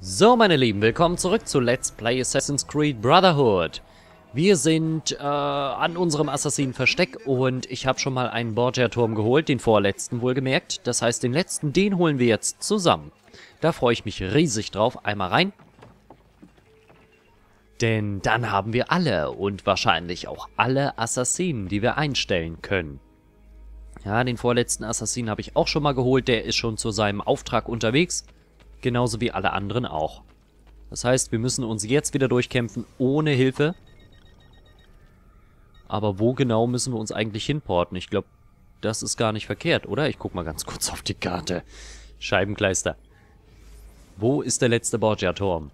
So, meine Lieben, willkommen zurück zu Let's Play Assassin's Creed Brotherhood. Wir sind äh, an unserem Assassinen-Versteck und ich habe schon mal einen Borgia-Turm geholt, den vorletzten wohlgemerkt. Das heißt, den letzten, den holen wir jetzt zusammen. Da freue ich mich riesig drauf. Einmal rein. Denn dann haben wir alle und wahrscheinlich auch alle Assassinen, die wir einstellen können. Ja, den vorletzten Assassinen habe ich auch schon mal geholt. Der ist schon zu seinem Auftrag unterwegs. Genauso wie alle anderen auch. Das heißt, wir müssen uns jetzt wieder durchkämpfen ohne Hilfe. Aber wo genau müssen wir uns eigentlich hinporten? Ich glaube, das ist gar nicht verkehrt, oder? Ich guck mal ganz kurz auf die Karte. Scheibenkleister. Wo ist der letzte Borgia-Turm?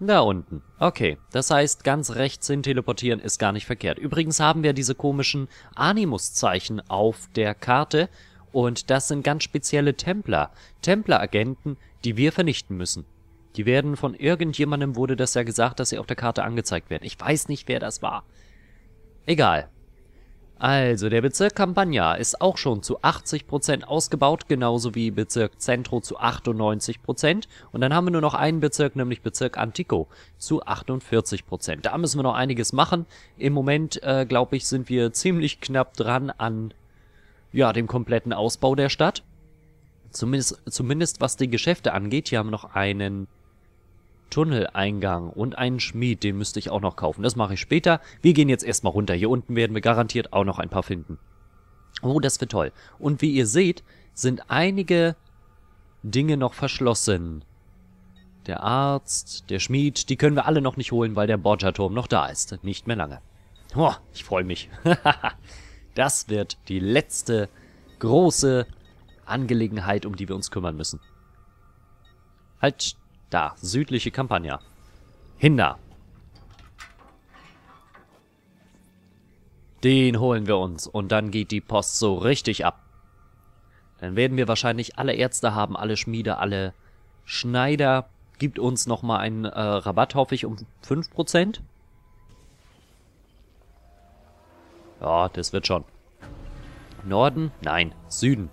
Da unten. Okay, das heißt, ganz rechts hin teleportieren ist gar nicht verkehrt. Übrigens haben wir diese komischen Animus-Zeichen auf der Karte und das sind ganz spezielle Templer. Templeragenten, die wir vernichten müssen. Die werden von irgendjemandem wurde das ja gesagt, dass sie auf der Karte angezeigt werden. Ich weiß nicht, wer das war. Egal. Also, der Bezirk Campagna ist auch schon zu 80% ausgebaut, genauso wie Bezirk Centro zu 98%. Und dann haben wir nur noch einen Bezirk, nämlich Bezirk Antico zu 48%. Da müssen wir noch einiges machen. Im Moment, äh, glaube ich, sind wir ziemlich knapp dran an ja, dem kompletten Ausbau der Stadt. Zumindest, zumindest was die Geschäfte angeht. Hier haben wir noch einen Tunneleingang und einen Schmied. Den müsste ich auch noch kaufen. Das mache ich später. Wir gehen jetzt erstmal runter. Hier unten werden wir garantiert auch noch ein paar finden. Oh, das wird toll. Und wie ihr seht, sind einige Dinge noch verschlossen. Der Arzt, der Schmied, die können wir alle noch nicht holen, weil der Borgia-Turm noch da ist. Nicht mehr lange. Oh, ich freue mich. Das wird die letzte große Angelegenheit, um die wir uns kümmern müssen. Halt da, südliche Kampagna. Hinder. Den holen wir uns und dann geht die Post so richtig ab. Dann werden wir wahrscheinlich alle Ärzte haben, alle Schmiede, alle Schneider. Gibt uns nochmal einen äh, Rabatt, hoffe ich, um 5%. Ja, das wird schon. Norden? Nein, Süden.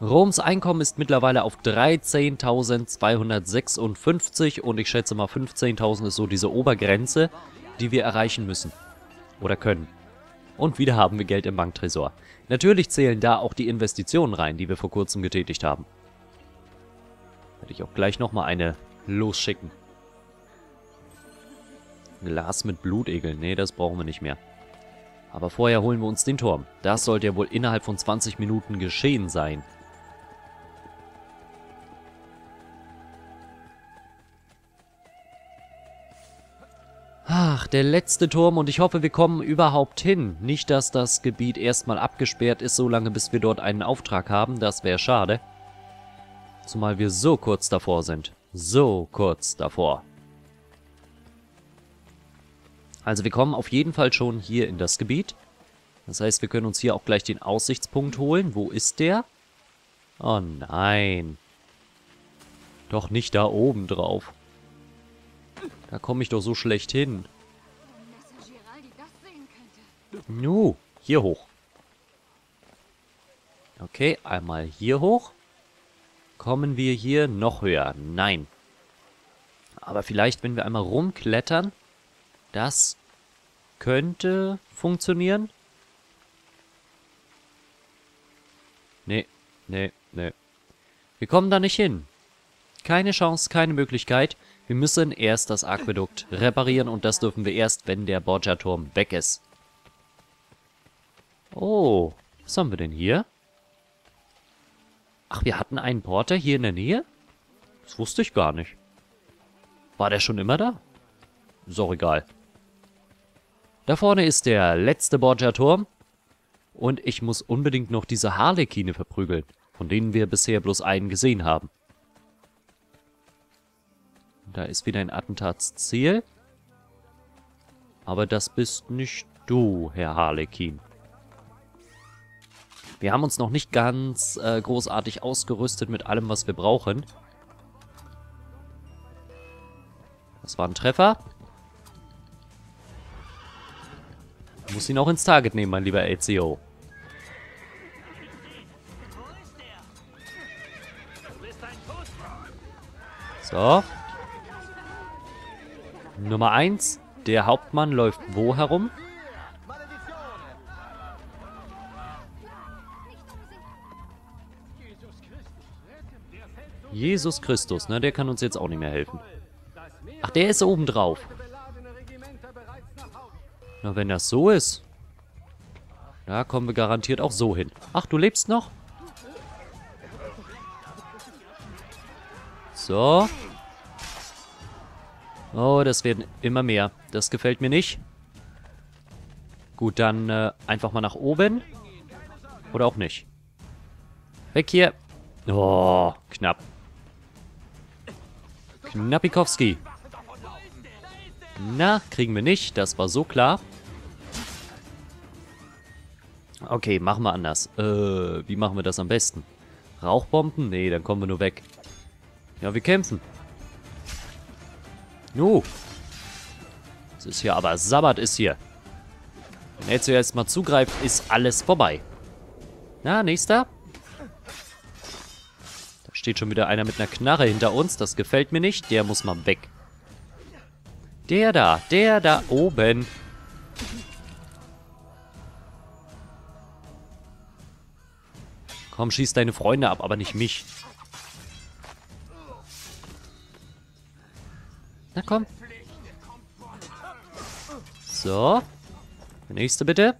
Roms Einkommen ist mittlerweile auf 13.256 und ich schätze mal 15.000 ist so diese Obergrenze, die wir erreichen müssen. Oder können. Und wieder haben wir Geld im Banktresor. Natürlich zählen da auch die Investitionen rein, die wir vor kurzem getätigt haben. Werde ich auch gleich nochmal eine losschicken. Glas mit Blutegeln. Nee, das brauchen wir nicht mehr. Aber vorher holen wir uns den Turm. Das sollte ja wohl innerhalb von 20 Minuten geschehen sein. Ach, der letzte Turm und ich hoffe, wir kommen überhaupt hin. Nicht, dass das Gebiet erstmal abgesperrt ist, solange bis wir dort einen Auftrag haben. Das wäre schade. Zumal wir so kurz davor sind. So kurz davor. Also wir kommen auf jeden Fall schon hier in das Gebiet. Das heißt, wir können uns hier auch gleich den Aussichtspunkt holen. Wo ist der? Oh nein. Doch nicht da oben drauf. Da komme ich doch so schlecht hin. Nu, hier hoch. Okay, einmal hier hoch. Kommen wir hier noch höher? Nein. Aber vielleicht, wenn wir einmal rumklettern, das könnte funktionieren. Nee, nee, nee. Wir kommen da nicht hin. Keine Chance, keine Möglichkeit. Wir müssen erst das Aquädukt reparieren und das dürfen wir erst, wenn der Borgia-Turm weg ist. Oh, was haben wir denn hier? Ach, wir hatten einen Porter hier in der Nähe? Das wusste ich gar nicht. War der schon immer da? Ist auch egal. Da vorne ist der letzte Borgia-Turm. Und ich muss unbedingt noch diese Harlekine verprügeln, von denen wir bisher bloß einen gesehen haben. Da ist wieder ein Attentatsziel. Aber das bist nicht du, Herr Harlekin. Wir haben uns noch nicht ganz äh, großartig ausgerüstet mit allem, was wir brauchen. Das war ein Treffer. Muss ihn auch ins Target nehmen, mein lieber Ezio. So. Nummer 1. Der Hauptmann läuft wo herum? Jesus Christus, ne? Der kann uns jetzt auch nicht mehr helfen. Ach, der ist oben drauf. Na, wenn das so ist. Da kommen wir garantiert auch so hin. Ach, du lebst noch? So. Oh, das werden immer mehr. Das gefällt mir nicht. Gut, dann äh, einfach mal nach oben. Oder auch nicht. Weg hier. Oh, knapp. Knappikowski. Na, kriegen wir nicht. Das war so klar. Okay, machen wir anders. Äh, wie machen wir das am besten? Rauchbomben? Nee, dann kommen wir nur weg. Ja, wir kämpfen. Nu. Es ist hier aber Sabbat ist hier. Wenn er zuerst mal zugreift, ist alles vorbei. Na, nächster. Da steht schon wieder einer mit einer Knarre hinter uns. Das gefällt mir nicht. Der muss mal weg. Der da, der da oben. Komm, schieß deine Freunde ab, aber nicht mich. Na komm. So. Der nächste bitte.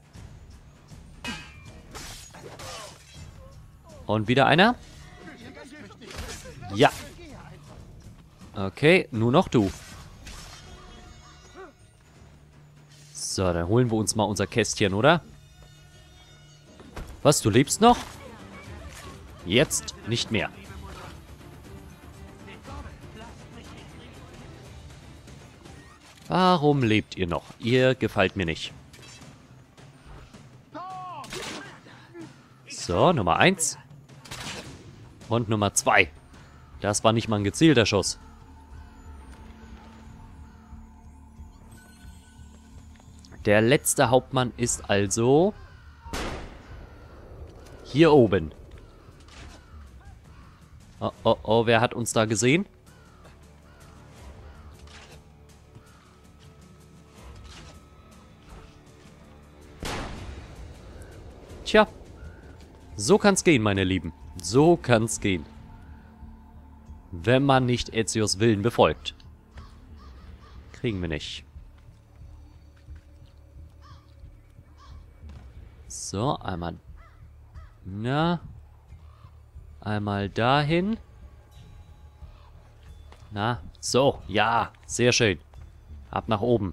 Und wieder einer. Ja. Okay, nur noch du. So, dann holen wir uns mal unser Kästchen, oder? Was, du lebst noch? Jetzt nicht mehr. Warum lebt ihr noch? Ihr gefällt mir nicht. So, Nummer 1. Und Nummer 2. Das war nicht mal ein gezielter Schuss. Der letzte Hauptmann ist also hier oben. Oh, oh, oh, wer hat uns da gesehen? Tja, so kann's gehen, meine Lieben. So kann's gehen. Wenn man nicht Ezios Willen befolgt. Kriegen wir nicht. So, einmal... Na... Einmal dahin. Na, so, ja, sehr schön. Ab nach oben.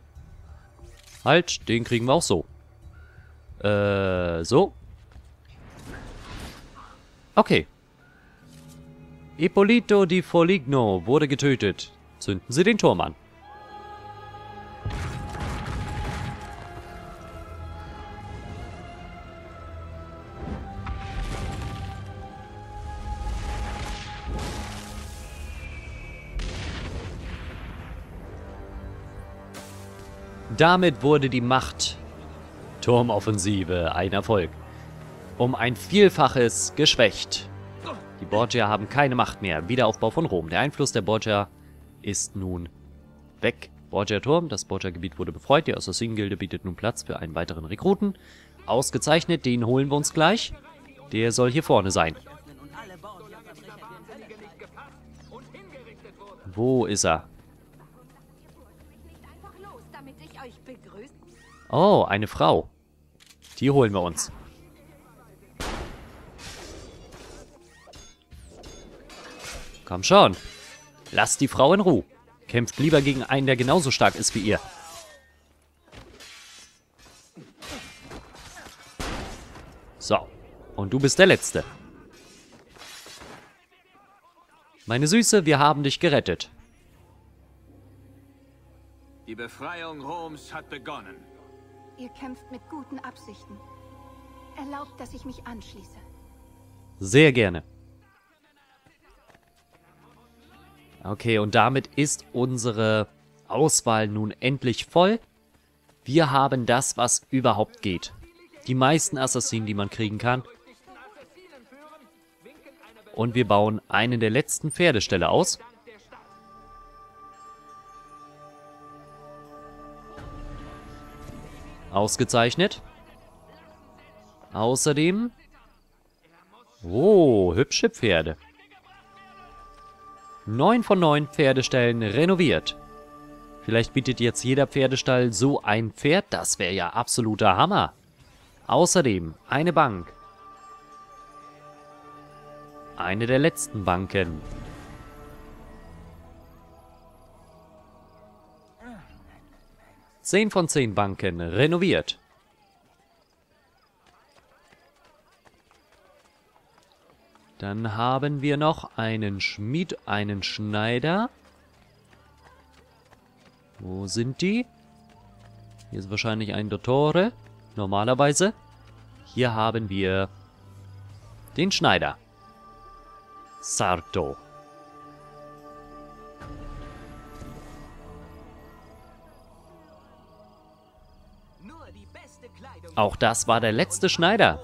Halt, den kriegen wir auch so. Äh, so. Okay. Ippolito di Foligno wurde getötet. Zünden Sie den Turm an. Damit wurde die Macht Turmoffensive ein Erfolg. Um ein Vielfaches geschwächt. Die Borgia haben keine Macht mehr. Wiederaufbau von Rom. Der Einfluss der Borgia ist nun weg. Borgia Turm, das Borgia-Gebiet wurde befreit. Die Assassin-Gilde bietet nun Platz für einen weiteren Rekruten. Ausgezeichnet, den holen wir uns gleich. Der soll hier vorne sein. Wo ist er? Oh, eine Frau. Die holen wir uns. Komm schon. Lasst die Frau in Ruhe. Kämpft lieber gegen einen, der genauso stark ist wie ihr. So. Und du bist der Letzte. Meine Süße, wir haben dich gerettet. Die Befreiung Roms hat begonnen. Ihr kämpft mit guten Absichten. Erlaubt, dass ich mich anschließe. Sehr gerne. Okay, und damit ist unsere Auswahl nun endlich voll. Wir haben das, was überhaupt geht. Die meisten Assassinen, die man kriegen kann. Und wir bauen einen der letzten Pferdeställe aus. Ausgezeichnet. Außerdem... Oh, hübsche Pferde. Neun von neun Pferdeställen renoviert. Vielleicht bietet jetzt jeder Pferdestall so ein Pferd. Das wäre ja absoluter Hammer. Außerdem eine Bank. Eine der letzten Banken. Zehn von zehn Banken renoviert. Dann haben wir noch einen Schmied, einen Schneider. Wo sind die? Hier ist wahrscheinlich ein Dottore. Normalerweise. Hier haben wir den Schneider. Sarto. Auch das war der letzte Schneider.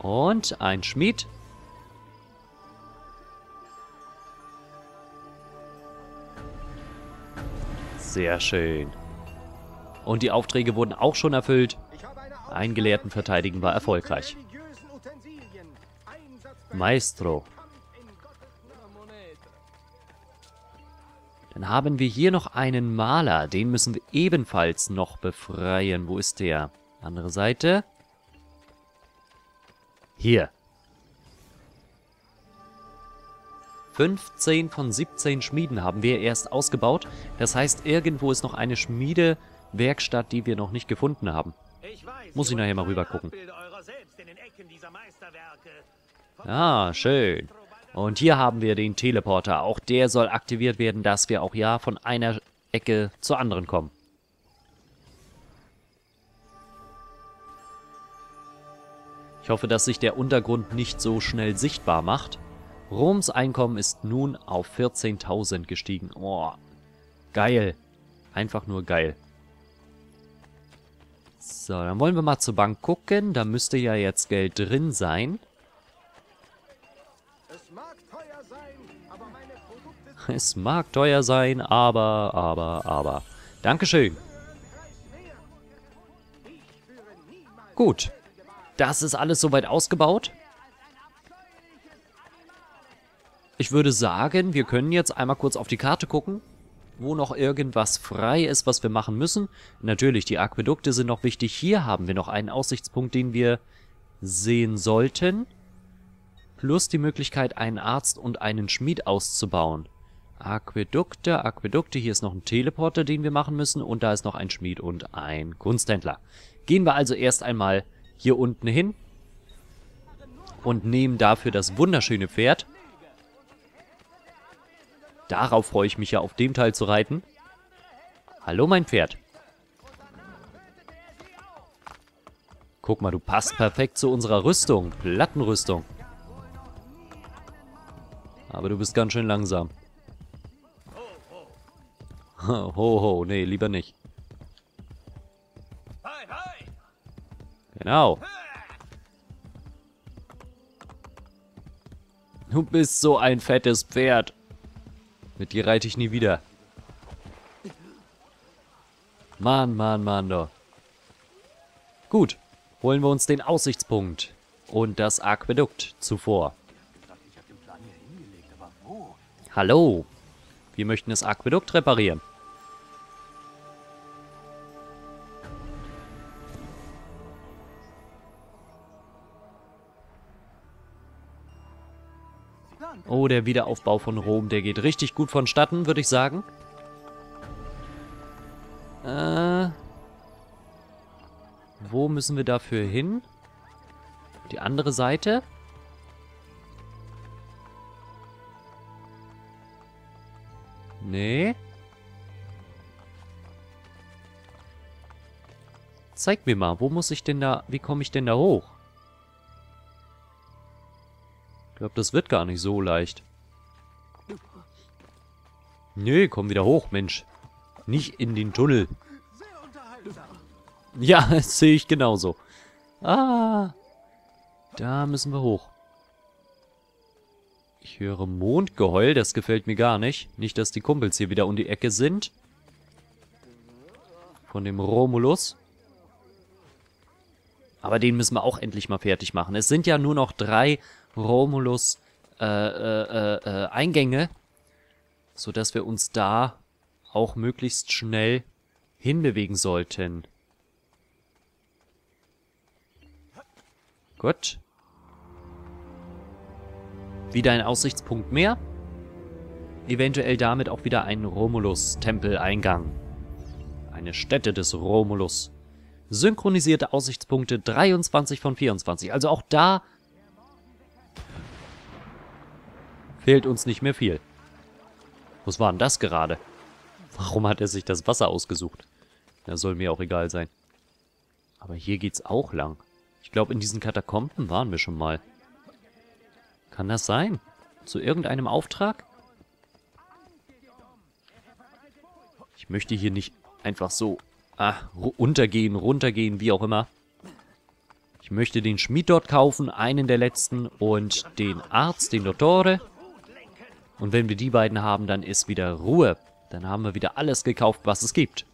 Und ein Schmied. Sehr schön. Und die Aufträge wurden auch schon erfüllt. Ein Gelehrten verteidigen war erfolgreich. Maestro. Dann haben wir hier noch einen Maler. Den müssen wir ebenfalls noch befreien. Wo ist der? Andere Seite. Hier. 15 von 17 Schmieden haben wir erst ausgebaut. Das heißt, irgendwo ist noch eine Schmiedewerkstatt, die wir noch nicht gefunden haben. Muss ich nachher mal rüber gucken. Ah, schön. Und hier haben wir den Teleporter. Auch der soll aktiviert werden, dass wir auch ja von einer Ecke zur anderen kommen. Ich hoffe, dass sich der Untergrund nicht so schnell sichtbar macht. Roms Einkommen ist nun auf 14.000 gestiegen. Oh, geil. Einfach nur geil. So, dann wollen wir mal zur Bank gucken. Da müsste ja jetzt Geld drin sein. Es mag teuer sein, aber, aber, aber. Dankeschön. Gut. Das ist alles soweit ausgebaut. Ich würde sagen, wir können jetzt einmal kurz auf die Karte gucken, wo noch irgendwas frei ist, was wir machen müssen. Natürlich, die Aquädukte sind noch wichtig. Hier haben wir noch einen Aussichtspunkt, den wir sehen sollten. Plus die Möglichkeit, einen Arzt und einen Schmied auszubauen. Aquädukte, Aquädukte. Hier ist noch ein Teleporter, den wir machen müssen. Und da ist noch ein Schmied und ein Kunsthändler. Gehen wir also erst einmal hier unten hin. Und nehmen dafür das wunderschöne Pferd. Darauf freue ich mich ja, auf dem Teil zu reiten. Hallo, mein Pferd. Guck mal, du passt perfekt zu unserer Rüstung. Plattenrüstung. Aber du bist ganz schön langsam. Ho, ho, nee, lieber nicht. Genau. Du bist so ein fettes Pferd. Mit dir reite ich nie wieder. Mann, Mann, Mann, doch. Gut, holen wir uns den Aussichtspunkt und das Aquädukt zuvor. Hallo, wir möchten das Aquädukt reparieren. Oh, der Wiederaufbau von Rom, der geht richtig gut vonstatten, würde ich sagen. Äh, wo müssen wir dafür hin? Die andere Seite? Nee. Zeig mir mal, wo muss ich denn da, wie komme ich denn da hoch? Ich glaube, das wird gar nicht so leicht. Nö, komm wieder hoch, Mensch. Nicht in den Tunnel. Ja, das sehe ich genauso. Ah, da müssen wir hoch. Ich höre Mondgeheul, das gefällt mir gar nicht. Nicht, dass die Kumpels hier wieder um die Ecke sind. von dem Romulus. Aber den müssen wir auch endlich mal fertig machen. Es sind ja nur noch drei Romulus äh, äh, äh, äh Eingänge, sodass wir uns da auch möglichst schnell hinbewegen sollten. Gut. Wieder ein Aussichtspunkt mehr. Eventuell damit auch wieder ein Romulus-Tempeleingang. Eine Stätte des Romulus. Synchronisierte Aussichtspunkte 23 von 24. Also auch da fehlt uns nicht mehr viel. Was war denn das gerade? Warum hat er sich das Wasser ausgesucht? Das soll mir auch egal sein. Aber hier geht's auch lang. Ich glaube, in diesen Katakomben waren wir schon mal. Kann das sein? Zu irgendeinem Auftrag? Ich möchte hier nicht einfach so ah, runtergehen, runtergehen, wie auch immer. Ich möchte den Schmied dort kaufen, einen der letzten, und den Arzt, den Dottore. Und wenn wir die beiden haben, dann ist wieder Ruhe. Dann haben wir wieder alles gekauft, was es gibt.